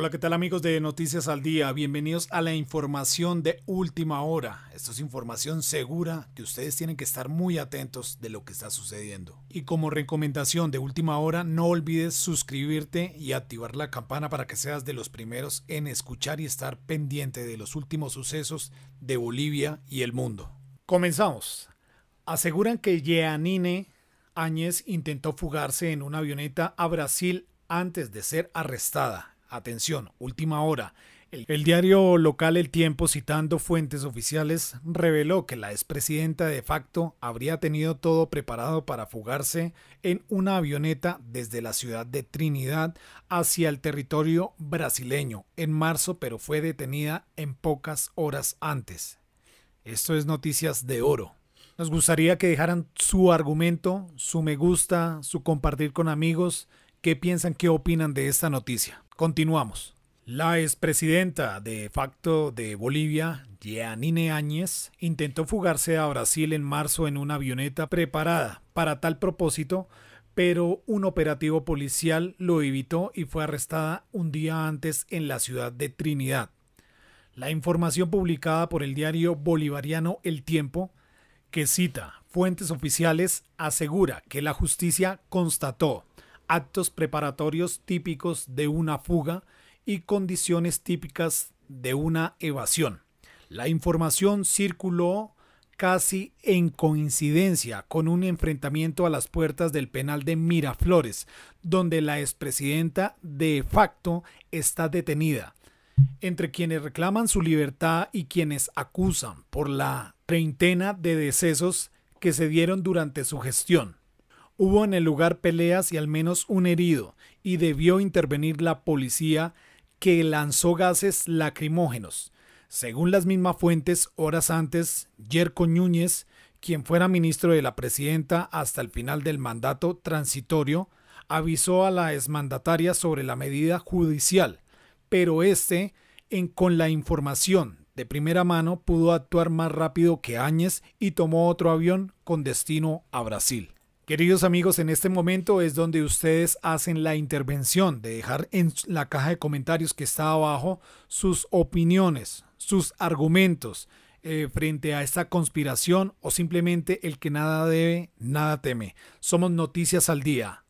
Hola, ¿qué tal amigos de Noticias al Día? Bienvenidos a la información de última hora. Esto es información segura que ustedes tienen que estar muy atentos de lo que está sucediendo. Y como recomendación de última hora, no olvides suscribirte y activar la campana para que seas de los primeros en escuchar y estar pendiente de los últimos sucesos de Bolivia y el mundo. Comenzamos. Aseguran que Jeanine Áñez intentó fugarse en una avioneta a Brasil antes de ser arrestada. Atención, última hora. El, diario local El Tiempo, citando fuentes oficiales, reveló que la expresidenta de facto habría tenido todo preparado para fugarse en una avioneta desde la ciudad de Trinidad hacia el territorio brasileño en marzo, pero fue detenida en pocas horas antes. Esto es noticias de oro. Nos gustaría que dejaran su argumento, su me gusta, su compartir con amigos, qué piensan, qué opinan de esta noticia. Continuamos. La expresidenta de facto de Bolivia, Jeanine Áñez, intentó fugarse a Brasil en marzo en una avioneta preparada para tal propósito, pero un operativo policial lo evitó y fue arrestada un día antes en la ciudad de Trinidad. La información publicada por el diario bolivariano El Tiempo, que cita fuentes oficiales, asegura que la justicia constató actos preparatorios típicos de una fuga y condiciones típicas de una evasión. La información circuló casi en coincidencia con un enfrentamiento a las puertas del penal de Miraflores, donde la expresidenta de facto está detenida. Entre quienes reclaman su libertad y quienes acusan por la treintena de decesos que se dieron durante su gestión. Hubo en el lugar peleas y al menos un herido, y debió intervenir la policía que lanzó gases lacrimógenos. Según las mismas fuentes, horas antes, Yerko Núñez, quien fuera ministro de la presidenta hasta el final del mandato transitorio, avisó a la exmandataria sobre la medida judicial, pero este, con la información de primera mano, pudo actuar más rápido que Áñez y tomó otro avión con destino a Brasil. Queridos amigos, en este momento es donde ustedes hacen la intervención de dejar en la caja de comentarios que está abajo sus opiniones, sus argumentos eh, frente a esta conspiración o simplemente el que nada debe, nada teme. Somos Noticias al Día.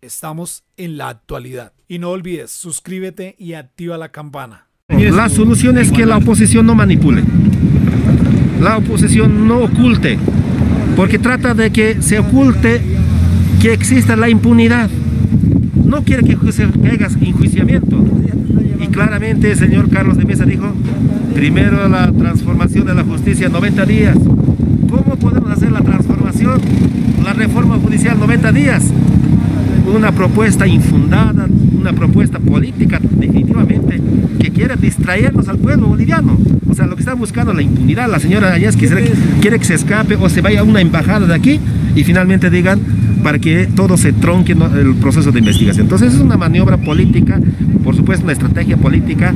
Estamos en la actualidad. Y no olvides, suscríbete y activa la campana. La solución es que la oposición no manipule. La oposición no oculte porque trata de que se oculte que exista la impunidad. No quiere que se haga enjuiciamiento. Y claramente el señor Carlos de Mesa dijo, primero la transformación de la justicia 90 días. ¿Cómo podemos hacer la transformación? La reforma judicial 90 días. Una propuesta infundada, una propuesta política definitivamente que quiere distraernos al pueblo boliviano. O sea, lo que está buscando la impunidad, la señora Ayes quiere, quiere que se escape o se vaya a una embajada de aquí y finalmente digan para que todo se tronque el proceso de investigación. Entonces es una maniobra política, por supuesto una estrategia política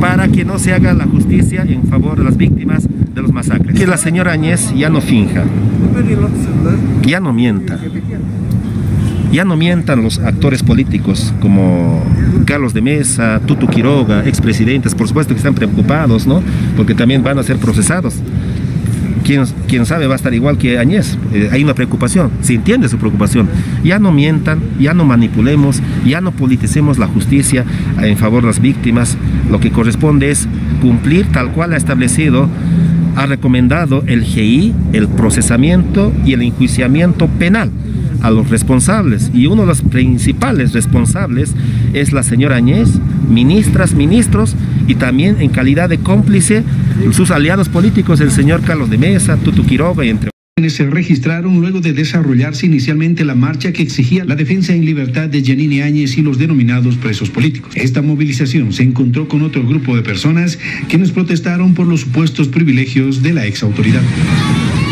para que no se haga la justicia en favor de las víctimas de los masacres. Que la señora Añez ya no finja, ya no mienta, ya no mientan los actores políticos como Carlos de Mesa, Tutu Quiroga, expresidentes, por supuesto que están preocupados, ¿no? Porque también van a ser procesados. Quién, sabe va a estar igual que Añez. Eh, hay una preocupación, se entiende su preocupación. Ya no mientan, ya no manipulemos, ya no politicemos la justicia en favor de las víctimas. Lo que corresponde es cumplir tal cual ha establecido, ha recomendado el GI, el procesamiento y el enjuiciamiento penal a los responsables y uno de los principales responsables es la señora Añez, ministras, ministros y también en calidad de cómplice sus aliados políticos, el señor Carlos de Mesa, Tutu Quiroga y entre se registraron luego de desarrollarse inicialmente la marcha que exigía la defensa en libertad de Janine Áñez y los denominados presos políticos. Esta movilización se encontró con otro grupo de personas quienes protestaron por los supuestos privilegios de la exautoridad. Una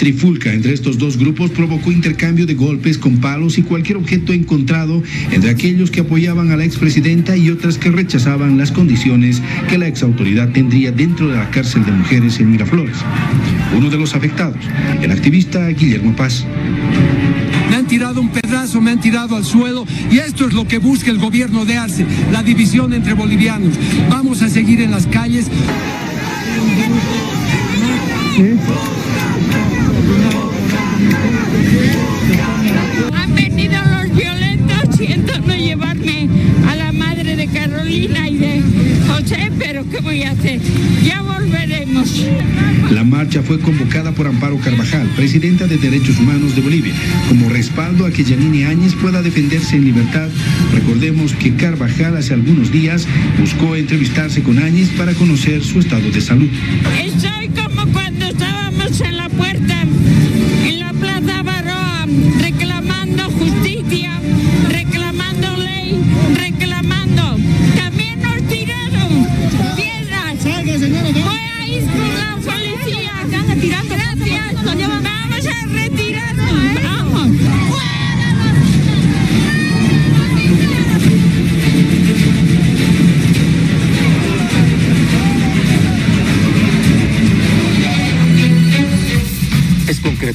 trifulca entre estos dos grupos provocó intercambio de golpes con palos y cualquier objeto encontrado entre aquellos que apoyaban a la expresidenta y otras que rechazaban las condiciones que la exautoridad tendría dentro de la cárcel de mujeres en Miraflores. Uno de los afectados, el activista Guillermo Paz me han tirado un pedazo, me han tirado al suelo y esto es lo que busca el gobierno de Arce, la división entre bolivianos. Vamos a seguir en las calles. Han José, pero ¿qué voy a hacer? Ya volveremos. La marcha fue convocada por Amparo Carvajal, presidenta de Derechos Humanos de Bolivia, como respaldo a que Yanine Áñez pueda defenderse en libertad. Recordemos que Carvajal hace algunos días buscó entrevistarse con Áñez para conocer su estado de salud. Estoy como cuando estábamos en la puerta,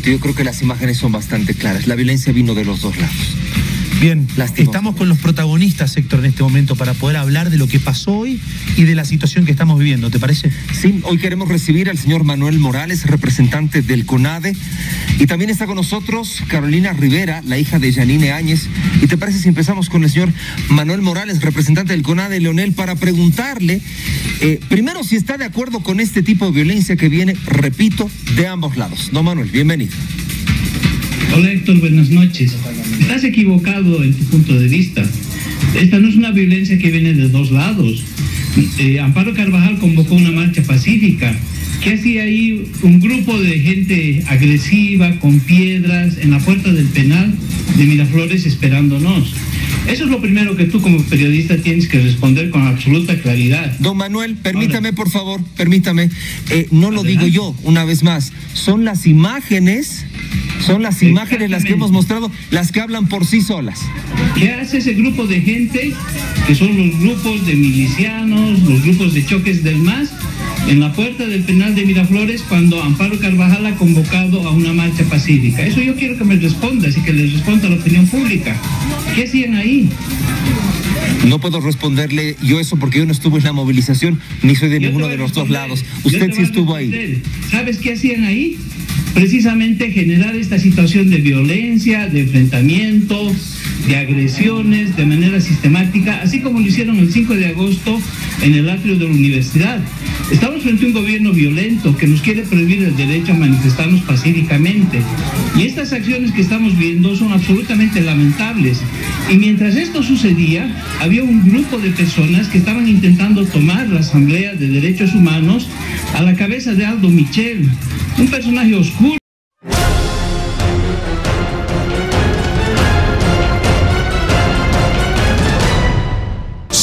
Yo creo que las imágenes son bastante claras. La violencia vino de los dos lados. Bien, estamos con los protagonistas, Héctor, en este momento para poder hablar de lo que pasó hoy y de la situación que estamos viviendo, ¿te parece? Sí, hoy queremos recibir al señor Manuel Morales, representante del CONADE, y también está con nosotros Carolina Rivera, la hija de Janine Áñez. ¿Y te parece si empezamos con el señor Manuel Morales, representante del CONADE, Leonel, para preguntarle, eh, primero, si está de acuerdo con este tipo de violencia que viene, repito, de ambos lados? Don Manuel, bienvenido. Hola Héctor, buenas noches. Estás equivocado en tu punto de vista. Esta no es una violencia que viene de dos lados. Eh, Amparo Carvajal convocó una marcha pacífica. ¿Qué hacía ahí un grupo de gente agresiva, con piedras, en la puerta del penal de Miraflores esperándonos? Eso es lo primero que tú como periodista tienes que responder con absoluta claridad. Don Manuel, permítame, por favor, permítame. Eh, no lo digo yo, una vez más. Son las imágenes, son las imágenes las que hemos mostrado, las que hablan por sí solas. ¿Qué hace ese grupo de gente, que son los grupos de milicianos, los grupos de choques del MAS, en la puerta del penal de Miraflores cuando Amparo Carvajal ha convocado a una marcha pacífica? Eso yo quiero que me respondas y que les responda a la opinión pública. ¿Qué hacían ahí? No puedo responderle yo eso porque yo no estuve en la movilización, ni soy de Yo ninguno de los dos lados. Usted sí estuvo ahí. ¿Sabes qué hacían ahí? Precisamente generar esta situación de violencia, de enfrentamiento, de agresiones de manera sistemática, así como lo hicieron el 5 de agosto en el atrio de la universidad. Estamos frente a un gobierno violento que nos quiere prohibir el derecho a manifestarnos pacíficamente. Y estas acciones que estamos viendo son absolutamente lamentables. Y mientras esto sucedía, había un grupo de personas que estaban intentando tomar la Asamblea de Derechos Humanos a la cabeza de Aldo Michel, un personaje oscuro.